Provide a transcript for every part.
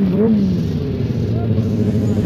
vroom vroom.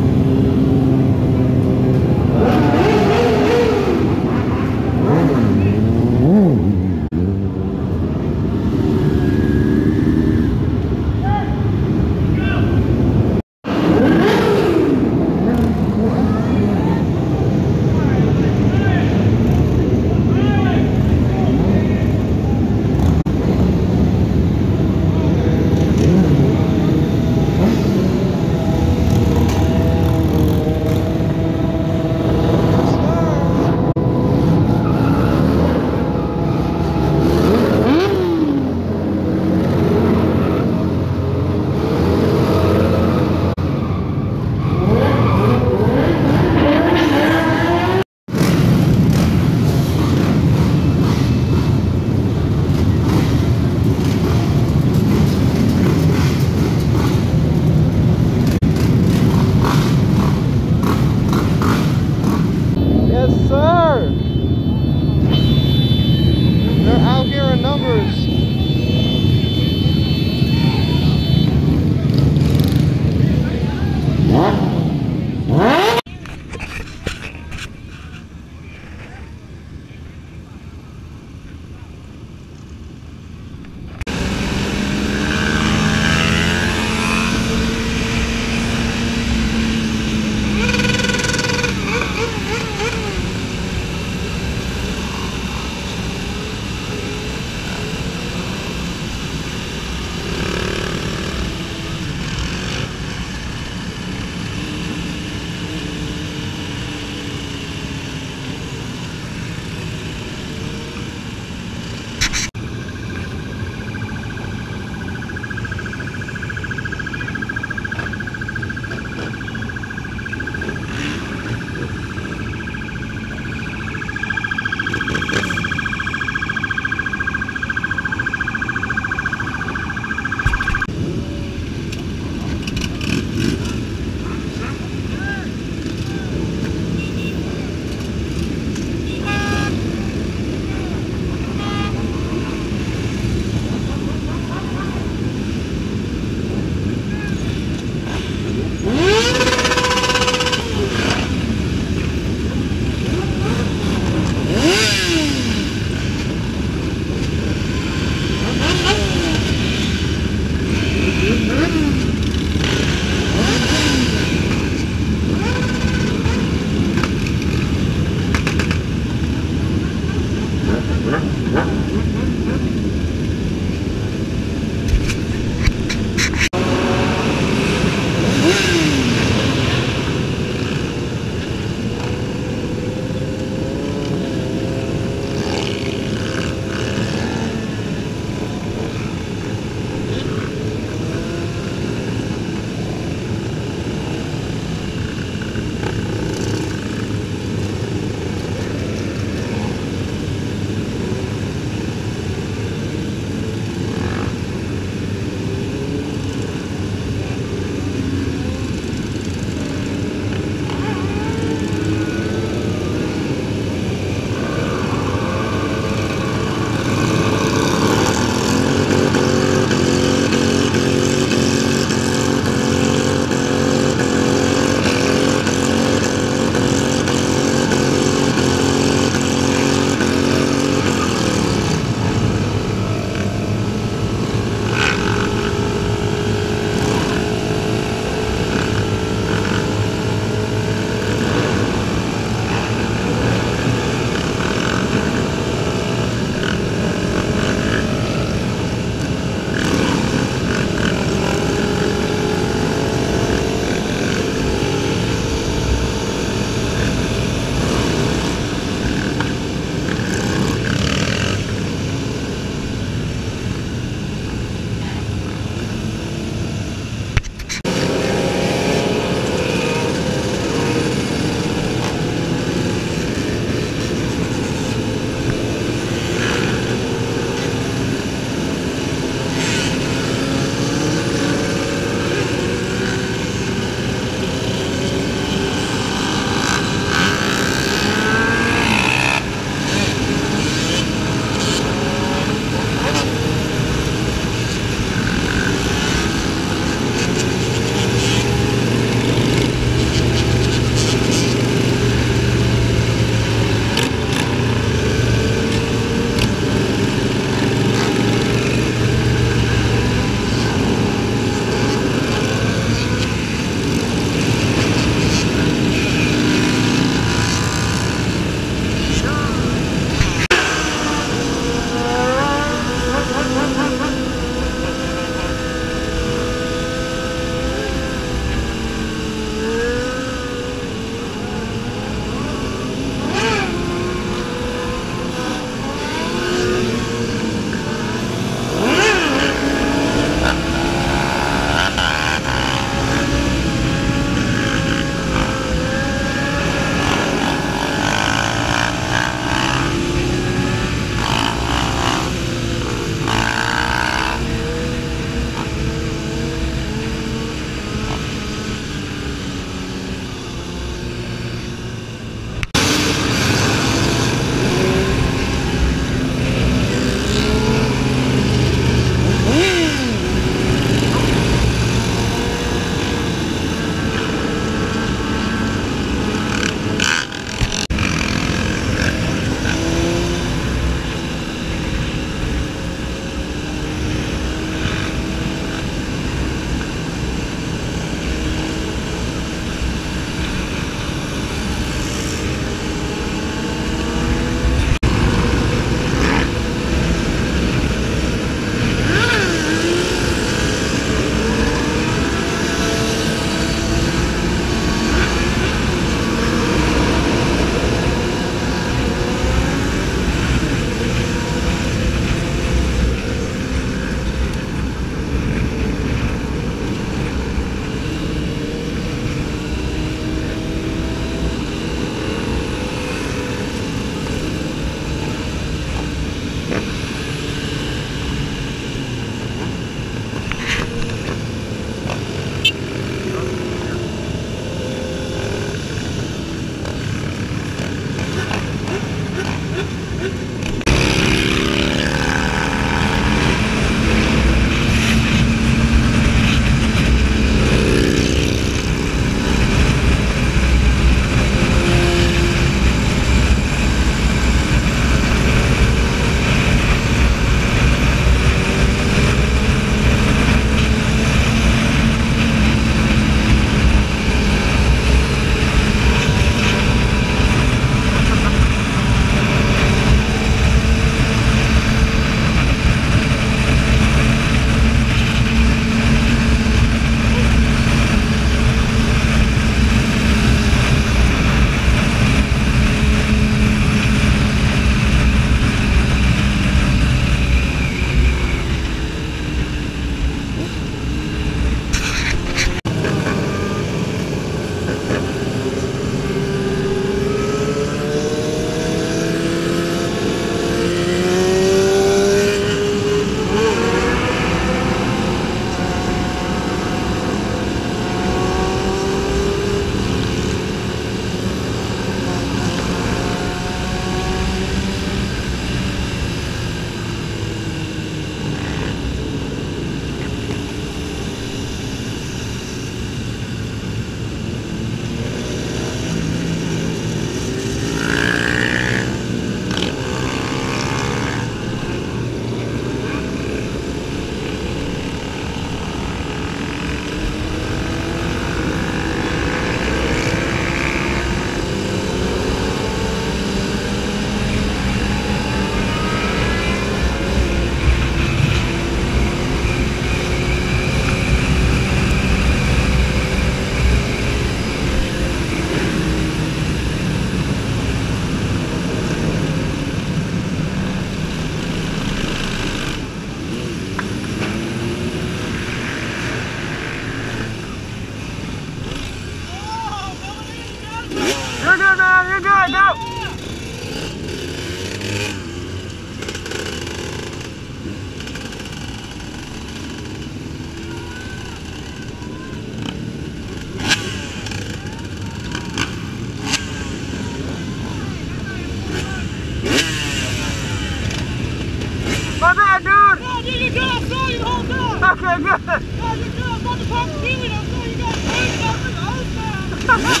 good? Yeah, I did a job. Saw you the whole time. Okay, good. Yeah, good job. I was about to kill. I saw you guys waiting. I was like, oh, man.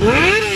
What?